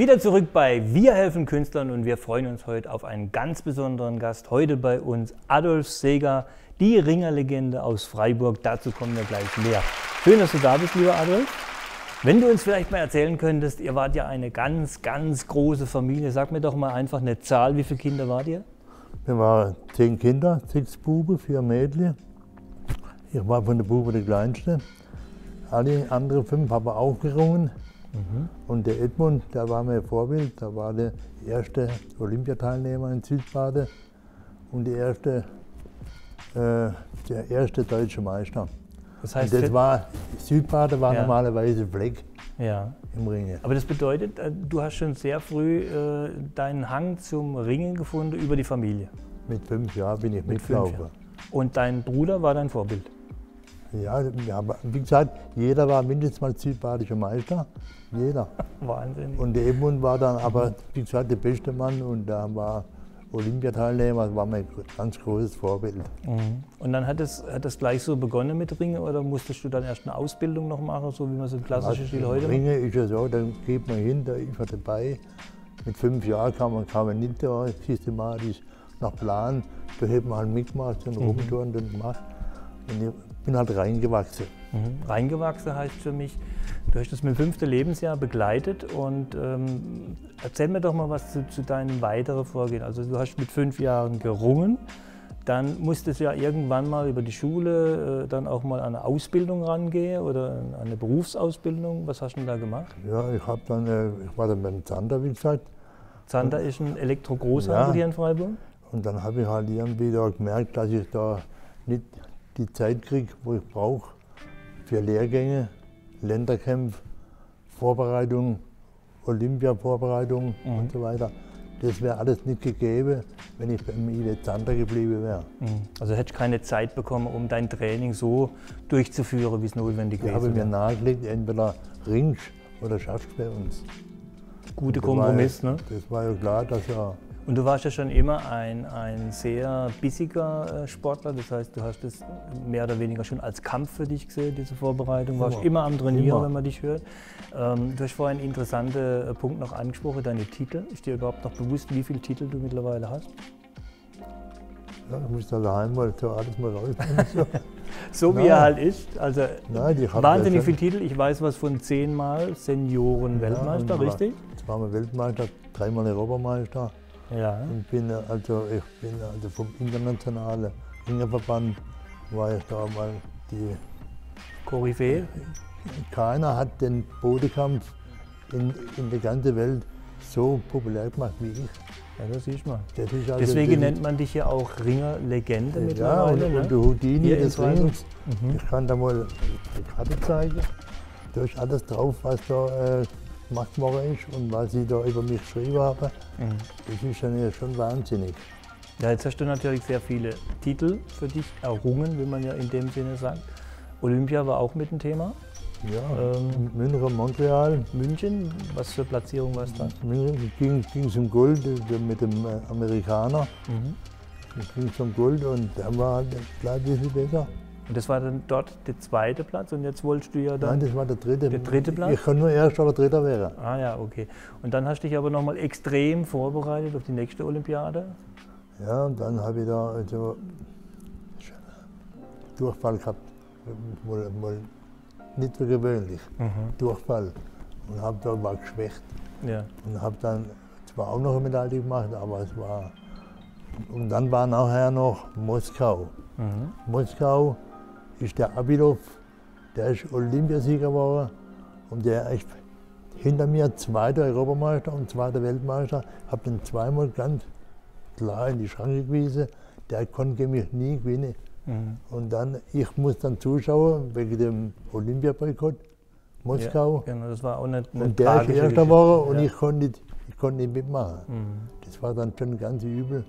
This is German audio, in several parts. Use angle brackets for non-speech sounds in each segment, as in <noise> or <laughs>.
Wieder zurück bei Wir helfen Künstlern und wir freuen uns heute auf einen ganz besonderen Gast. Heute bei uns Adolf Seger, die Ringerlegende aus Freiburg. Dazu kommen wir gleich mehr. Schön, dass du da bist, lieber Adolf. Wenn du uns vielleicht mal erzählen könntest, ihr wart ja eine ganz, ganz große Familie. Sag mir doch mal einfach eine Zahl. Wie viele Kinder wart ihr? Wir waren zehn Kinder, sechs Buben, vier Mädchen. Ich war von der Bube der Kleinste. Alle anderen fünf haben aufgerungen. Mhm. Und der Edmund, der war mein Vorbild, der war der erste Olympiateilnehmer in Südbade und erste, äh, der erste deutsche Meister. Das heißt, und das war, Südbade war ja. normalerweise Fleck ja. im Ringe. Aber das bedeutet, äh, du hast schon sehr früh äh, deinen Hang zum Ringen gefunden über die Familie. Mit fünf Jahren bin ich Mit mitgelaufen. Und dein Bruder war dein Vorbild? Ja, ja, wie gesagt, jeder war mindestens mal südbadischer Meister. Jeder. <laughs> Wahnsinn. Und der Edmund war dann aber, wie gesagt, der beste Mann und da war Olympiateilnehmer, war mein ganz großes Vorbild. Mhm. Und dann hat es, hat es gleich so begonnen mit Ringen oder musstest du dann erst eine Ausbildung noch machen, so wie man so ein klassisches Spiel heute macht? Ringe ist ja so, dann geht man hin, da ist man dabei. Mit fünf Jahren kam man, kam man nicht da systematisch nach Plan. Da hat man halt mitgemacht und mhm. rumturnt und gemacht. Und ich bin halt reingewachsen. Mhm. Reingewachsen heißt für mich, du hast das mit dem fünften Lebensjahr begleitet und ähm, erzähl mir doch mal was zu, zu deinem weiteren Vorgehen. Also du hast mit fünf Jahren gerungen, dann musstest du ja irgendwann mal über die Schule äh, dann auch mal an eine Ausbildung rangehen oder an eine Berufsausbildung. Was hast du denn da gemacht? Ja, ich, hab dann, äh, ich war dann beim Zander, wie gesagt. Zander ist ein Elektro-Großhandel ja. hier in Freiburg? Und dann habe ich halt irgendwie da gemerkt, dass ich da nicht die Zeit kriege, wo ich brauche für Lehrgänge, Länderkämpfe, Vorbereitung, Olympiavorbereitung mhm. und so weiter. Das wäre alles nicht gegeben, wenn ich beim IW Zander geblieben wäre. Mhm. Also hättest du keine Zeit bekommen, um dein Training so durchzuführen, wie es notwendig wäre? Ich habe mir nahegelegt, entweder ringst oder schaffst du bei uns. Gute Kompromiss, war, ne? Das war ja klar, dass er und du warst ja schon immer ein, ein sehr bissiger äh, Sportler, das heißt, du hast es mehr oder weniger schon als Kampf für dich gesehen, diese Vorbereitung. Du warst immer, immer am Trainieren, immer. wenn man dich hört. Ähm, du hast vorhin einen interessanten äh, Punkt noch angesprochen, deine Titel. Ist dir überhaupt noch bewusst, wie viele Titel du mittlerweile hast? Ja, ich muss da daheim mal so alles mal raus. <laughs> so wie er halt ist. Also Nein, wahnsinnig viele Titel. Ich weiß was von zehnmal Senioren-Weltmeister, ja, richtig? Zweimal Weltmeister, dreimal Europameister. Ja. Und bin also, ich bin also vom internationalen Ringerverband, war ich da mal die Koryphäe. Keiner hat den Bodenkampf in, in der ganzen Welt so populär gemacht wie ich. Ja, das siehst du mal. Also Deswegen nennt man dich ja auch Ringerlegende ja. Und, ne? und der Houdini des Ringens. Mhm. Ich kann da mal die Karte zeigen. Da ist alles drauf, was da äh, gemacht worden ist und was sie da über mich geschrieben haben, mhm. das ist dann schon wahnsinnig. Ja, jetzt hast du natürlich sehr viele Titel für dich errungen, wie man ja in dem Sinne sagt. Olympia war auch mit dem Thema. Ja, ähm, München, Montreal. München, was für Platzierung war es da? München ging, ging zum Gold mit dem äh, Amerikaner. Mhm. ging zum Gold und der war halt ein bisschen besser. Und das war dann dort der zweite Platz und jetzt wolltest du ja dann. Nein, das war der dritte. Der dritte Platz? Ich kann nur erster oder dritter werden. Ah ja, okay. Und dann hast du dich aber nochmal extrem vorbereitet auf die nächste Olympiade? Ja, und dann habe ich da also Durchfall gehabt. Mal, mal nicht so gewöhnlich. Mhm. Durchfall. Und habe da mal geschwächt. Ja. Und habe dann zwar auch noch eine Medaille gemacht, aber es war. Und dann war nachher noch Moskau. Mhm. Moskau ist der Abilov, der ist Olympiasieger geworden und der ist hinter mir zweiter Europameister und zweiter Weltmeister. Habe den zweimal ganz klar in die Schranke gewiesen. Der konnte gegen mich nie gewinnen. Mhm. Und dann, ich muss dann zuschauen wegen dem Olympiaboykott Moskau. Ja, genau, das war auch eine, eine Und der ist erster geworden und ja. ich, konnte nicht, ich konnte nicht mitmachen. Mhm. Das war dann schon ganz übel.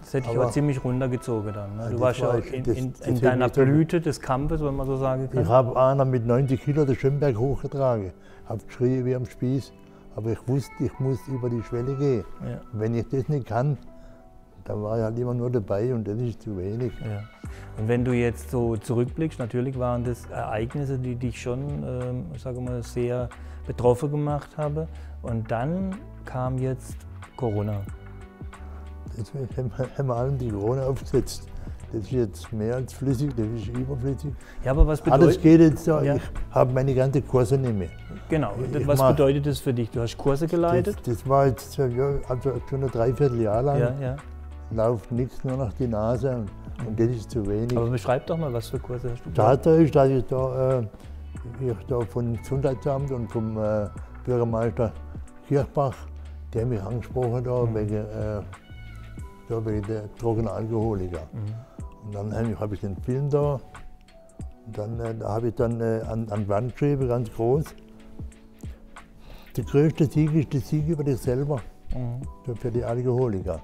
Das hätte ich aber ziemlich runtergezogen dann. Ne? Du warst ja in, in, in deiner Blüte des Kampfes, wenn man so sagen kann. Ich habe einer mit 90 Kilo den Schönberg hochgetragen, habe geschrien wie am Spieß. Aber ich wusste, ich muss über die Schwelle gehen. Ja. Wenn ich das nicht kann, da war ich halt immer nur dabei und das ist zu wenig. Ja. Und wenn du jetzt so zurückblickst, natürlich waren das Ereignisse, die dich schon, ähm, sage mal, sehr betroffen gemacht haben. Und dann kam jetzt Corona. Deswegen haben wir allen die Corona aufgesetzt. Das ist jetzt mehr als flüssig, das ist überflüssig. Ja, aber was bedeutet... Alles geht jetzt so, ja. ich habe meine ganzen Kurse nicht mehr. Genau, ich was mach, bedeutet das für dich? Du hast Kurse geleitet? Das, das war jetzt also schon ein Dreivierteljahr lang. Ja, ja. Läuft nichts, nur noch die Nase und, das ist zu wenig. Aber beschreib doch mal, was für Kurse hast du Tatsache ist, dass ich da, äh, ich da vom Gesundheitsamt und vom äh, Bürgermeister Kirchbach, der mich angesprochen da mhm. wegen, da wegen der trockenen Alkoholiker. Mhm. Und dann habe ich den Film da. Und dann äh, da habe ich dann äh, an, an Wand geschrieben, ganz groß. Der größte Sieg ist der Sieg über dich selber, mhm. für die Alkoholiker.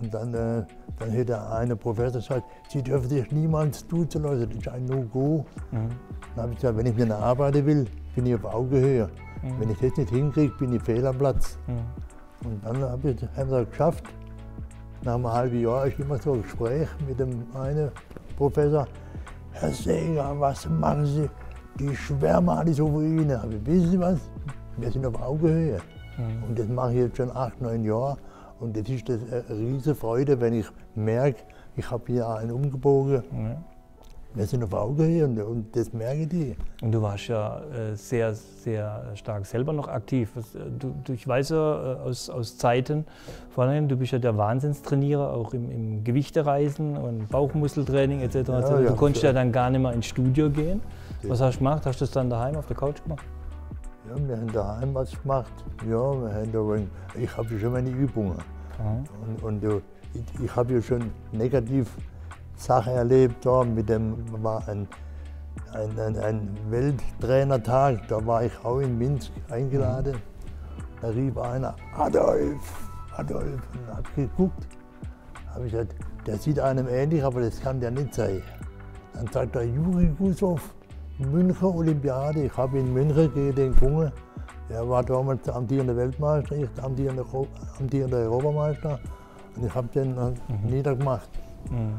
Und dann, äh, dann hätte einer Professor gesagt, Sie dürfen sich niemals duzen lassen, das ist ein No-Go. Mhm. Dann habe ich gesagt, wenn ich mir arbeiten will, bin ich auf Augenhöhe. Mhm. Wenn ich das nicht hinkriege, bin ich fehl am Platz. Mhm. Und dann habe ich es geschafft. Nach einem halben Jahr ist immer so ein Gespräch mit dem einen Professor. Herr Seger, was machen Sie? Die schwärmen alle so wie Ihnen. Aber wissen Sie was? Wir sind auf Augenhöhe. Mhm. Und das mache ich jetzt schon acht, neun Jahre. Und das ist eine riesige Freude, wenn ich merke, ich habe hier einen umgebogen. Mhm wir sind auf Augenhöhe und, und das merke ich. Und du warst ja äh, sehr, sehr stark selber noch aktiv. Äh, du, du, ich weiß ja äh, aus, aus Zeiten, vor allem, du bist ja der Wahnsinnstrainierer, auch im, im Gewichtereisen und Bauchmuskeltraining etc. Ja, etc. Du ja, konntest ja dann gar nicht mehr ins Studio gehen. Was hast du gemacht? Hast du das dann daheim auf der Couch gemacht? Ja, wir haben daheim was gemacht. Ja, wir haben da, ich habe schon meine Übungen. Mhm. Und, und ich, ich habe ja schon negativ Sache erlebt. Da mit dem war ein, ein, ein, ein Welttrainertag, da war ich auch in Minsk eingeladen. Da rief einer, Adolf, Adolf, und hab geguckt. Habe ich gesagt, der sieht einem ähnlich, aber das kann der nicht sein. Dann sagt er, Juri Gusow, München Olympiade. Ich habe in München gegen den Kunge. Er war damals amtierender Weltmeister, ich amtierender, amtierender Europameister. Und ich habe den mhm. niedergemacht. Mhm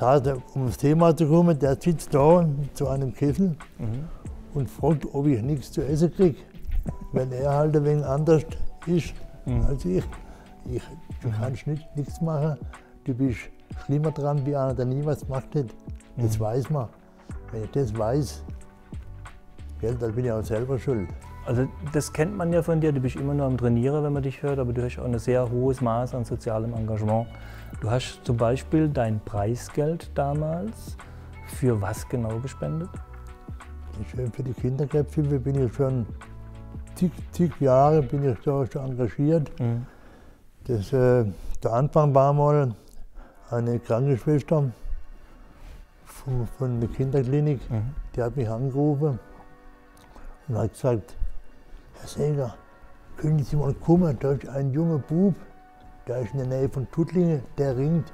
da, um das Thema zu kommen, der sitzt da zu einem Kessel mhm. und fragt, ob ich nichts zu essen kriege. Weil er halt ein wenig anders ist mhm. als ich. ich. Du mhm. kannst nicht, nichts machen, du bist schlimmer dran wie einer, der nie was gemacht hat. Das mhm. weiß man. Wenn ich das weiß, dann bin ich auch selber schuld. Also das kennt man ja von dir, du bist immer nur am Trainieren, wenn man dich hört, aber du hast auch ein sehr hohes Maß an sozialem Engagement. Du hast zum Beispiel dein Preisgeld damals für was genau gespendet? Für die Kinderkrebshilfe bin ich schon zig, zig Jahre bin ich da schon engagiert. Mhm. Das, äh, der Anfang war mal eine Krankenschwester von, von der Kinderklinik, mhm. die hat mich angerufen und hat gesagt, Herr Säger, können Sie mal kommen, da ist ein junger Bub, der ist in der Nähe von Tuttlingen, der ringt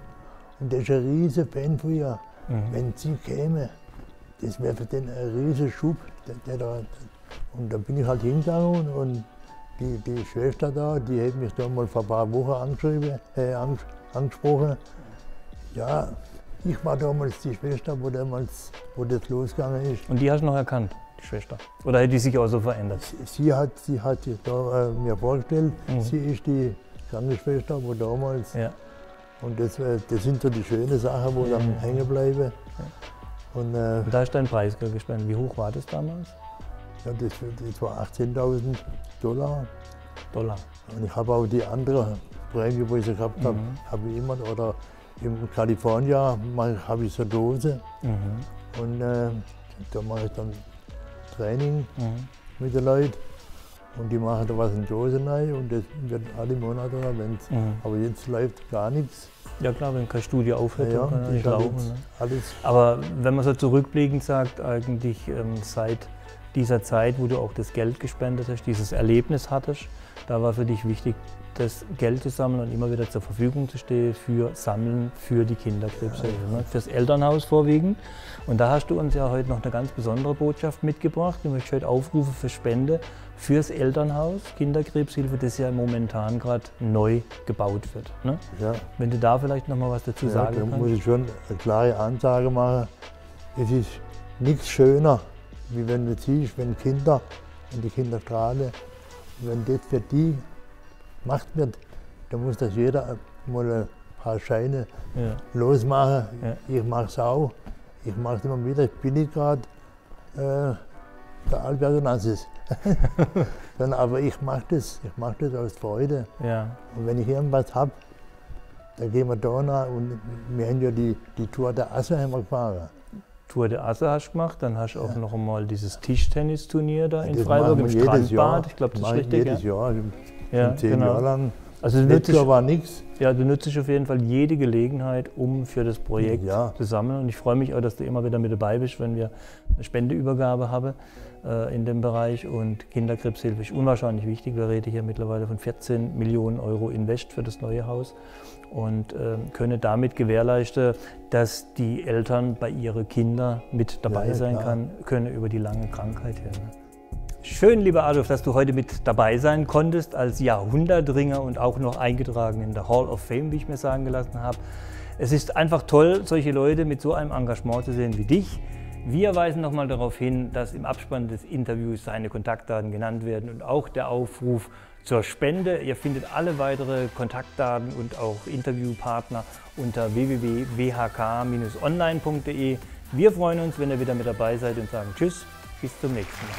und der ist ein riesiger Fan von ihr. Mhm. Wenn sie käme, das wäre für den ein riesiger Schub. Der, der da, und da bin ich halt hingegangen und die, die Schwester da, die hat mich da mal vor ein paar Wochen angeschrieben, äh, angesprochen. Ja, ich war damals die Schwester, wo, damals, wo das losgegangen ist. Und die hast du noch erkannt? Die Schwester? Oder hat die sich auch so verändert? Sie hat, sie hat sich da, äh, mir vorgestellt, mhm. sie ist die Krankenschwester, wo damals. Ja. Und das, äh, das sind so die schönen Sachen, wo dann mhm. hängen bleiben. Ja. Und, äh, und da ist dein Preis gespendet. Wie hoch war das damals? Ja, das, das war 18.000 Dollar. Dollar. Und ich habe auch die andere Prämie, die ich gehabt habe, mhm. habe ich immer. Oder in Kalifornien habe ich so eine Dose. Mhm. Und äh, da mache ich dann Training mhm. mit den Leuten. Und die machen da was in Dosen rein und das wird alle Monate erwähnt. Mhm. Aber jetzt läuft gar nichts. Ja klar, wenn keine Studie aufhört, ja, kann er nicht laufen. Ne? Alles. Aber wenn man so zurückblickend sagt, eigentlich ähm, seit dieser Zeit, wo du auch das Geld gespendet hast, dieses Erlebnis hattest, da war für dich wichtig, das Geld zu sammeln und immer wieder zur Verfügung zu stehen für Sammeln für die Kinderkrebshilfe, ne? fürs Elternhaus vorwiegend. Und da hast du uns ja heute noch eine ganz besondere Botschaft mitgebracht. Du möchtest heute aufrufen für Spende fürs Elternhaus Kinderkrebshilfe, das ja momentan gerade neu gebaut wird. Ne? Ja. Wenn du da vielleicht noch mal was dazu ja, sagen kannst. Da muss ich schon eine klare Ansage machen. Es ist nichts schöner, wie wenn du siehst, wenn Kinder in die Kinderstrahle, wenn das für die gemacht wird, dann muss das jeder mal ein paar Scheine ja. losmachen. Ja. Ich mache es auch. Ich mache es immer wieder. Ich bin nicht gerade äh, der Alberger Nassis. <laughs> aber ich mache das. Ich mache das aus Freude. Ja. Und wenn ich irgendwas habe, dann gehen wir da nach und wir haben ja die, die Tour der Asse gefahren. Tour de Asse hast du gemacht, dann hast du auch ja. noch einmal dieses Tischtennisturnier da in Freiburg im Strandbad. Jahr. Ich glaube, das ist richtig. Jedes ja. Jahr, ja, zehn genau. Jahre lang. Also Jahr war nichts. Ja, du nutzt auf jeden Fall jede Gelegenheit, um für das Projekt ja. zu sammeln. Und ich freue mich auch, dass du immer wieder mit dabei bist, wenn wir eine Spendeübergabe haben in dem Bereich. Und Kinderkrebshilfe ist unwahrscheinlich wichtig. Wir reden hier mittlerweile von 14 Millionen Euro Invest für das neue Haus und äh, können damit gewährleisten, dass die Eltern bei ihren Kindern mit dabei ja, sein kann, können über die lange Krankheit her. Ne? Schön, lieber Adolf, dass du heute mit dabei sein konntest als Jahrhundertringer und auch noch eingetragen in der Hall of Fame, wie ich mir sagen gelassen habe. Es ist einfach toll, solche Leute mit so einem Engagement zu sehen wie dich. Wir weisen nochmal darauf hin, dass im Abspann des Interviews seine Kontaktdaten genannt werden und auch der Aufruf zur Spende. Ihr findet alle weitere Kontaktdaten und auch Interviewpartner unter www.whk-online.de. Wir freuen uns, wenn ihr wieder mit dabei seid und sagen Tschüss, bis zum nächsten Mal.